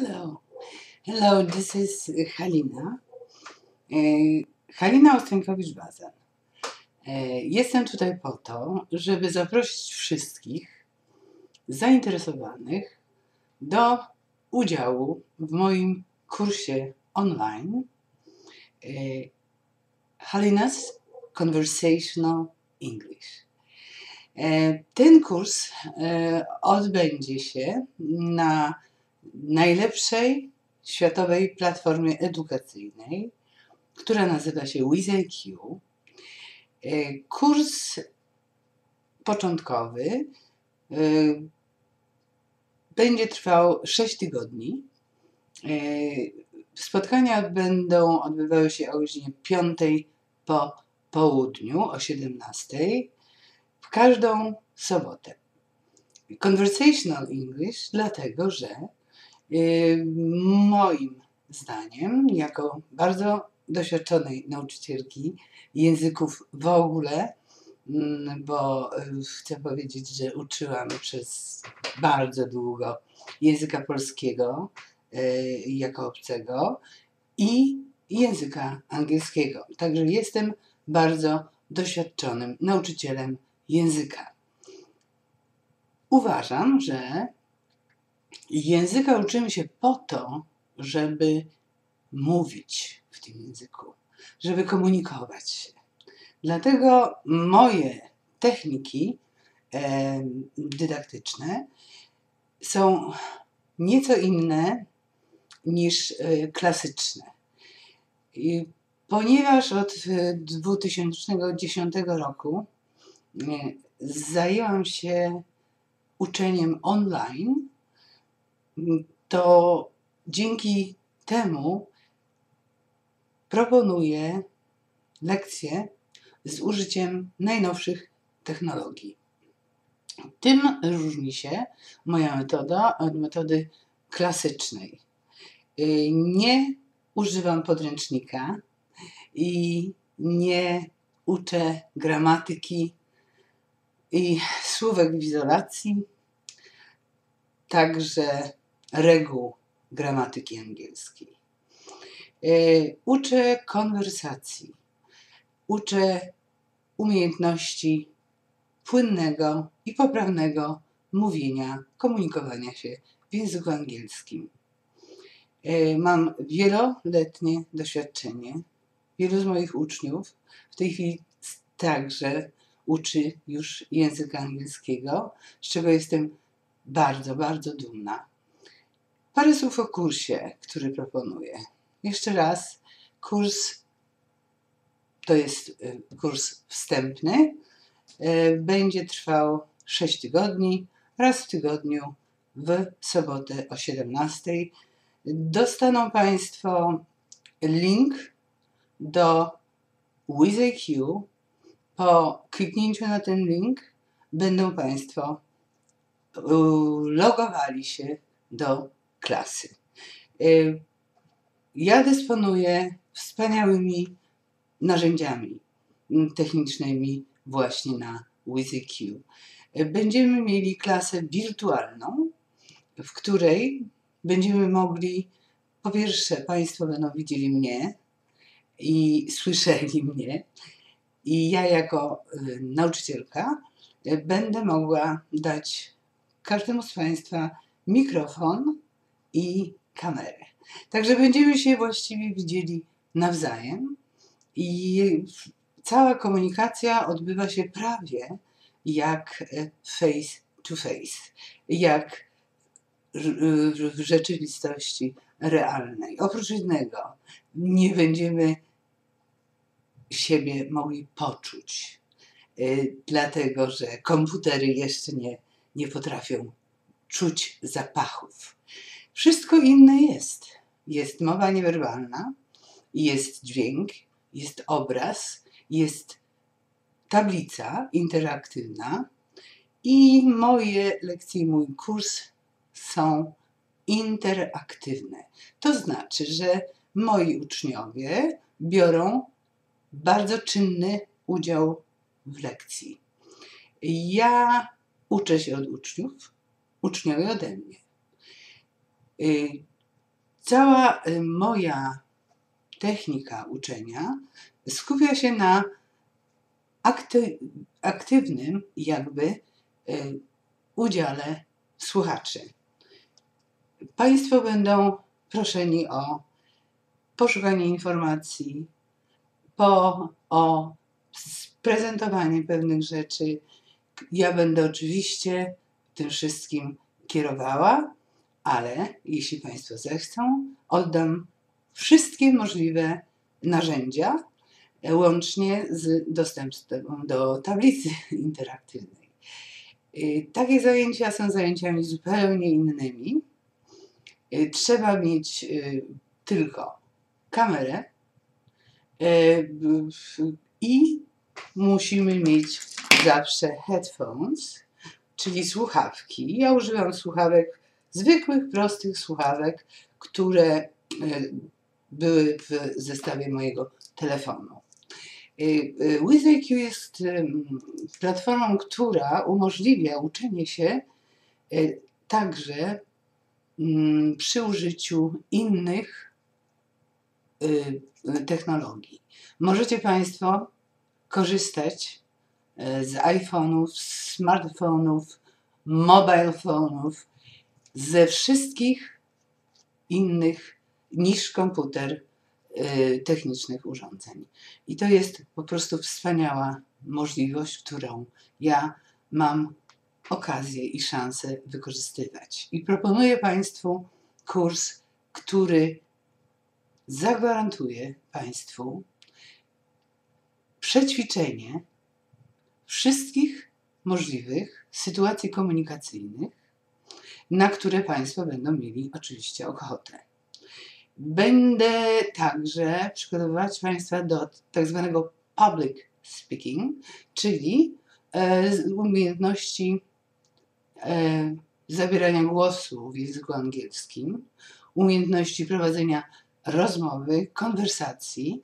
Hello. Hello, this is Halina. E, Halina Ostękowicz-Bazan. E, Jestem tutaj po to, żeby zaprosić wszystkich zainteresowanych do udziału w moim kursie online e, Halina's Conversational English. Ten kurs odbędzie się na najlepszej światowej platformie edukacyjnej, która nazywa się WizIQ. E, Kurs początkowy e, będzie trwał 6 tygodni. E, Spotkania będą odbywały się o godzinie 5 po południu, o 17 w każdą sobotę. Conversational English, dlatego że moim zdaniem, jako bardzo doświadczonej nauczycielki języków w ogóle, mm, bo y, chcę powiedzieć, że uczyłam przez bardzo długo języka polskiego y, jako obcego i języka angielskiego. Także jestem bardzo doświadczonym nauczycielem języka. Uważam, że języka uczymy się po to, żeby mówić w tym języku, żeby komunikować się. Dlatego moje techniki e, dydaktyczne są nieco inne niż e, klasyczne. I ponieważ od e, 2010 roku e, zajęłam się uczeniem online, to dzięki temu proponuję lekcje z użyciem najnowszych technologii. Tym różni się moja metoda od metody klasycznej. Nie używam podręcznika i nie uczę gramatyki i słówek w izolacji, także reguł gramatyki angielskiej. Y, Uczę konwersacji, uczę umiejętności płynnego i poprawnego mówienia, komunikowania się w języku angielskim. Y, Mam wieloletnie doświadczenie. Wielu z moich uczniów w tej chwili także uczy już języka angielskiego, z czego jestem bardzo, bardzo dumna. Parę słów o kursie, który proponuję. Jeszcze raz, kurs to jest y, kurs wstępny. Y, Będzie trwał 6 tygodni, raz w tygodniu w sobotę o 17. Dostaną Państwo link do WizIQ. Po kliknięciu na ten link będą Państwo y, logowali się do klasy. Y, Ja dysponuję wspaniałymi narzędziami technicznymi właśnie na WizIQ. Y, Będziemy mieli klasę wirtualną, w której będziemy mogli, po pierwsze, Państwo będą widzieli mnie i słyszeli mnie, i ja jako y, nauczycielka będę mogła dać każdemu z Państwa mikrofon i kamerę. Także będziemy się właściwie widzieli nawzajem i cała komunikacja odbywa się prawie jak y, face to face, jak w rzeczywistości realnej. Oprócz jednego, nie będziemy siebie mogli poczuć, y, dlatego że komputery jeszcze nie, nie potrafią czuć zapachów. Wszystko inne jest. Jest mowa niewerbalna, jest dźwięk, jest obraz, jest tablica interaktywna i moje lekcje i mój kurs są interaktywne. To znaczy, że moi uczniowie biorą bardzo czynny udział w lekcji. Ja uczę się od uczniów, uczniowie ode mnie. Y, cała y, moja technika uczenia skupia się na akty, aktywnym jakby y, udziale słuchaczy. Państwo będą proszeni o poszukanie informacji, po, o prezentowanie pewnych rzeczy. Ja będę oczywiście tym wszystkim kierowała, ale jeśli Państwo zechcą, oddam wszystkie możliwe narzędzia, łącznie z dostępem do tablicy interaktywnej. Y, takie zajęcia są zajęciami zupełnie innymi. Y, trzeba mieć tylko kamerę i musimy mieć zawsze headphones, czyli słuchawki. Ja używam słuchawek, zwykłych, prostych słuchawek, które e, były w zestawie mojego telefonu. E, e, WizIQ jest platformą, która umożliwia uczenie się także przy użyciu innych technologii. Możecie Państwo korzystać z iPhone'ów, smartfonów, mobile phone'ów, ze wszystkich innych niż komputer e, technicznych urządzeń. I to jest po prostu wspaniała możliwość, którą ja mam okazję i szansę wykorzystywać. I proponuję Państwu kurs, który zagwarantuje Państwu przećwiczenie wszystkich możliwych sytuacji komunikacyjnych, na które Państwo będą mieli oczywiście ochotę. Będę także przygotowywać Państwa do tak zwanego public speaking, czyli e, umiejętności e, zabierania głosu w języku angielskim, umiejętności prowadzenia rozmowy, konwersacji,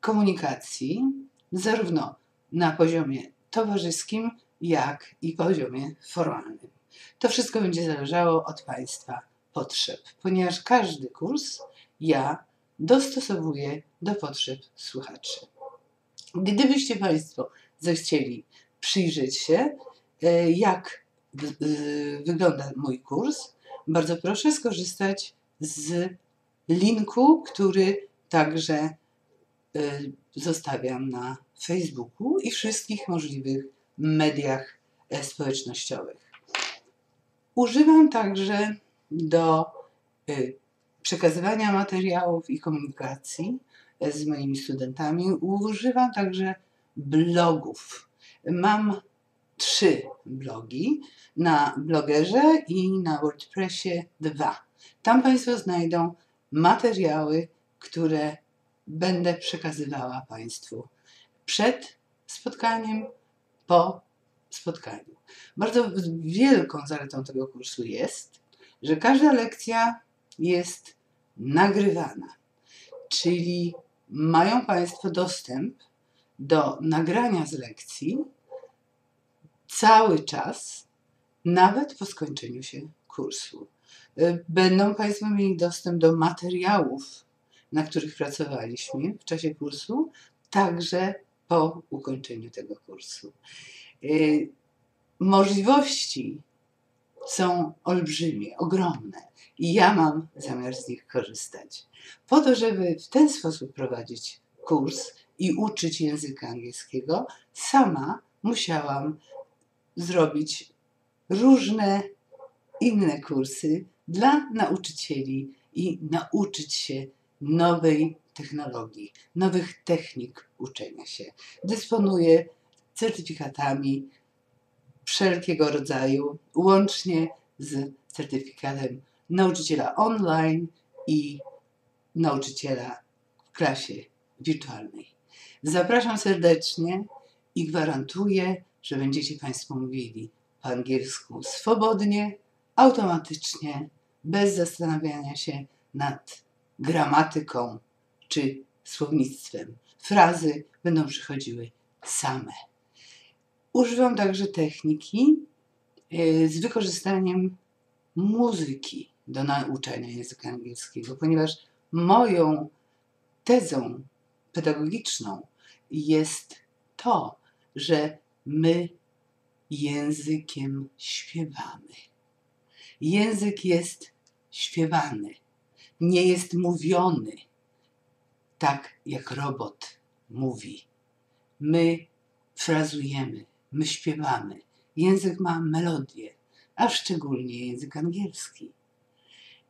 komunikacji, zarówno na poziomie towarzyskim, jak i poziomie formalnym. To wszystko będzie zależało od Państwa potrzeb, ponieważ każdy kurs ja dostosowuję do potrzeb słuchaczy. Gdybyście Państwo zechcieli przyjrzeć się, e, jak wygląda mój kurs, bardzo proszę skorzystać z linku, który także y, zostawiam na Facebooku i wszystkich możliwych mediach e, społecznościowych. Używam także do y, przekazywania materiałów i komunikacji e, z moimi studentami. Używam także blogów. Mam trzy blogi na blogerze i na WordPressie dwa. Tam Państwo znajdą materiały, które będę przekazywała Państwu przed spotkaniem, po spotkaniu. Bardzo wielką zaletą tego kursu jest, że każda lekcja jest nagrywana, czyli mają Państwo dostęp do nagrania z lekcji cały czas, nawet po skończeniu się kursu. Y, będą Państwo mieli dostęp do materiałów, na których pracowaliśmy w czasie kursu, także po ukończeniu tego kursu. Y, możliwości są olbrzymie, ogromne i ja mam zamiar z nich korzystać. Po to, żeby w ten sposób prowadzić kurs i uczyć języka angielskiego, sama musiałam zrobić różne inne kursy dla nauczycieli i nauczyć się nowej technologii, nowych technik uczenia się. Dysponuję certyfikatami wszelkiego rodzaju, łącznie z certyfikatem nauczyciela online i nauczyciela w klasie wirtualnej. Zapraszam serdecznie i gwarantuję, że będziecie Państwo mówili po angielsku swobodnie, automatycznie, bez zastanawiania się nad gramatyką czy słownictwem. Frazy będą przychodziły same. Używam także techniki y, z wykorzystaniem muzyki do nauczania języka angielskiego, ponieważ moją tezą pedagogiczną jest to, że my językiem śpiewamy. Język jest śpiewany, nie jest mówiony tak jak robot mówi. My frazujemy, my śpiewamy. Język ma melodię, a szczególnie język angielski.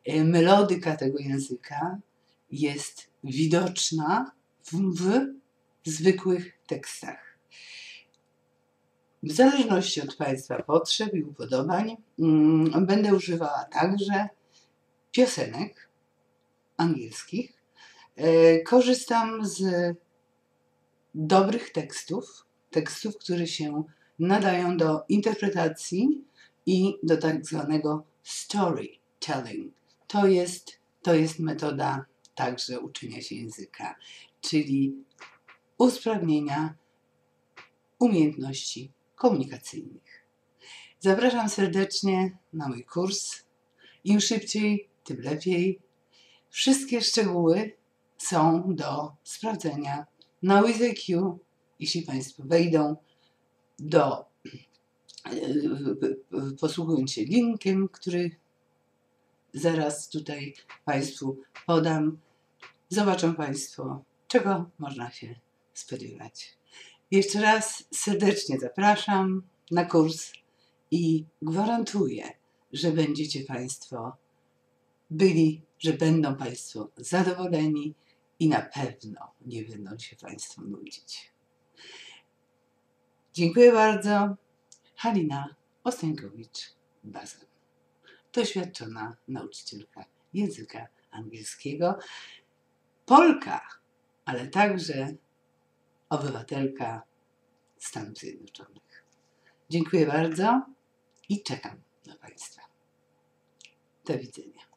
E, Melodyka tego języka jest widoczna w, w zwykłych tekstach. W zależności od Państwa potrzeb i upodobań, mm, będę używała także piosenek angielskich. E, Korzystam z dobrych tekstów, tekstów, które się nadają do interpretacji i do tak zwanego storytelling. To jest, to jest metoda także uczenia się języka, czyli usprawnienia umiejętności komunikacyjnych. Zapraszam serdecznie na mój kurs. Im szybciej, tym lepiej. Wszystkie szczegóły są do sprawdzenia na WizIQ, jeśli Państwo wejdą do posługując się linkiem, który zaraz tutaj Państwu podam, zobaczą Państwo, czego można się spodziewać. Jeszcze raz serdecznie zapraszam na kurs i gwarantuję, że będziecie Państwo byli, że będą Państwo zadowoleni i na pewno nie będą się Państwo nudzić. Dziękuję bardzo. Halina Ostańkowicz-Bazan. Doświadczona nauczycielka języka angielskiego, Polka, ale także obywatelka Stanów Zjednoczonych. Dziękuję bardzo i czekam na Państwa. Do widzenia.